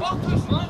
Focus, man.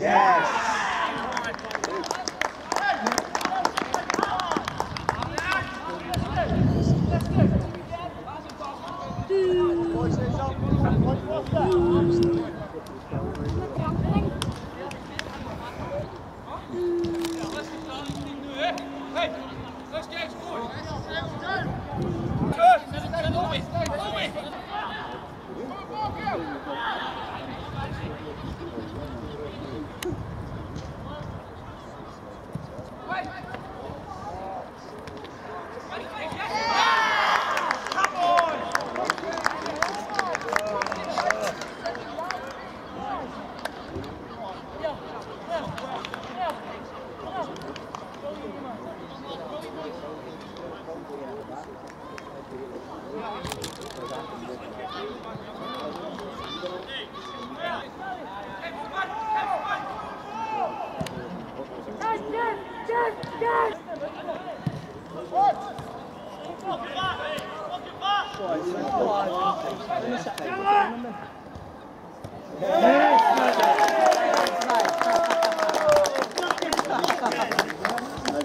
Yes.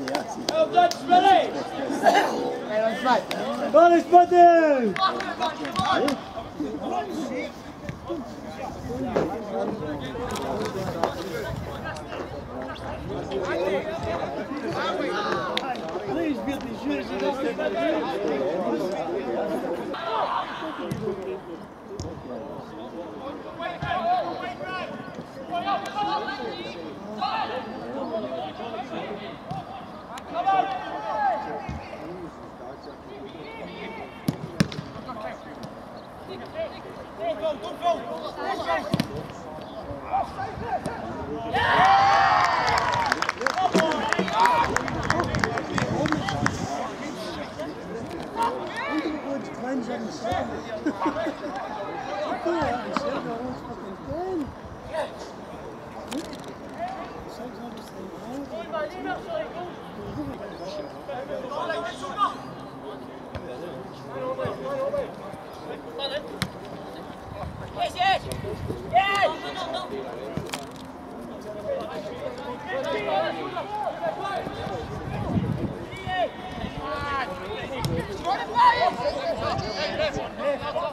Yes! Well done, Vai, vai. vai. Bora, Spadeiro! Bora, Yes, yes! Yes! Oh, yeah! One,